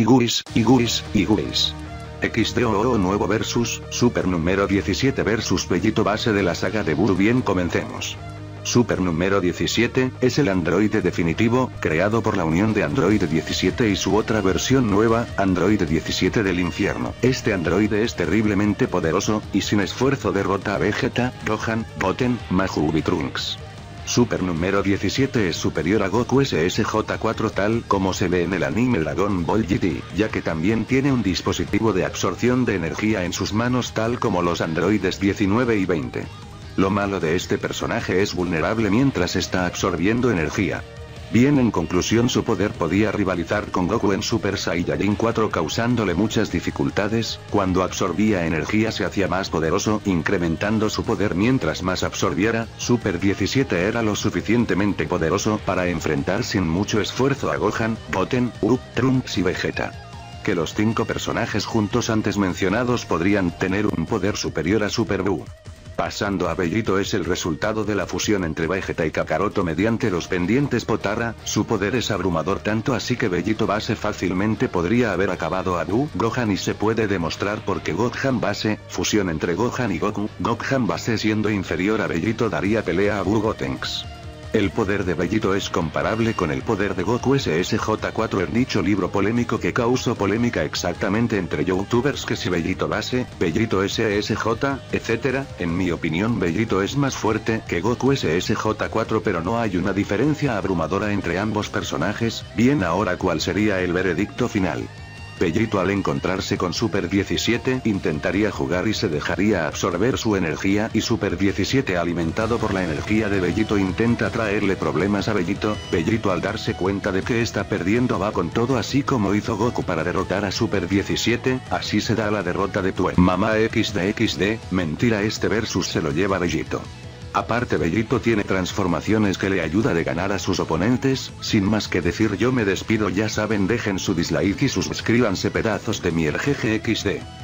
Iguis, Iguis, Iguis. XDOO nuevo versus, Super número 17 versus Bellito base de la saga de Buru bien comencemos. Super número 17, es el androide definitivo, creado por la unión de Android 17 y su otra versión nueva, Android 17 del infierno. Este androide es terriblemente poderoso, y sin esfuerzo derrota a Vegeta, Gohan, Goten, Majou y Trunks. Super número 17 es superior a Goku SSJ4 tal como se ve en el anime Dragon Ball GT, ya que también tiene un dispositivo de absorción de energía en sus manos tal como los androides 19 y 20. Lo malo de este personaje es vulnerable mientras está absorbiendo energía. Bien en conclusión su poder podía rivalizar con Goku en Super Saiyajin 4 causándole muchas dificultades, cuando absorbía energía se hacía más poderoso incrementando su poder. Mientras más absorbiera, Super 17 era lo suficientemente poderoso para enfrentar sin mucho esfuerzo a Gohan, Goten, Up, Trunks y Vegeta. Que los cinco personajes juntos antes mencionados podrían tener un poder superior a Super Buu. Pasando a Bellito es el resultado de la fusión entre Vegeta y Kakaroto mediante los pendientes Potara, su poder es abrumador tanto así que Bellito base fácilmente podría haber acabado a Bu Gohan y se puede demostrar porque Gohan base, fusión entre Gohan y Goku, Gohan base siendo inferior a Bellito daría pelea a Bu Gotenks. El poder de Bellito es comparable con el poder de Goku SSJ4 en dicho libro polémico que causó polémica exactamente entre youtubers que si Bellito base, Bellito SSJ, etc. En mi opinión Bellito es más fuerte que Goku SSJ4 pero no hay una diferencia abrumadora entre ambos personajes, bien ahora cuál sería el veredicto final. Bellito al encontrarse con Super 17 intentaría jugar y se dejaría absorber su energía y Super 17 alimentado por la energía de Bellito intenta traerle problemas a Bellito, Bellito al darse cuenta de que está perdiendo va con todo así como hizo Goku para derrotar a Super 17, así se da la derrota de tu mamá XD mentira este versus se lo lleva Bellito. Aparte Bellito tiene transformaciones que le ayuda de ganar a sus oponentes, sin más que decir yo me despido ya saben dejen su dislike y suscríbanse pedazos de mi RGGXD.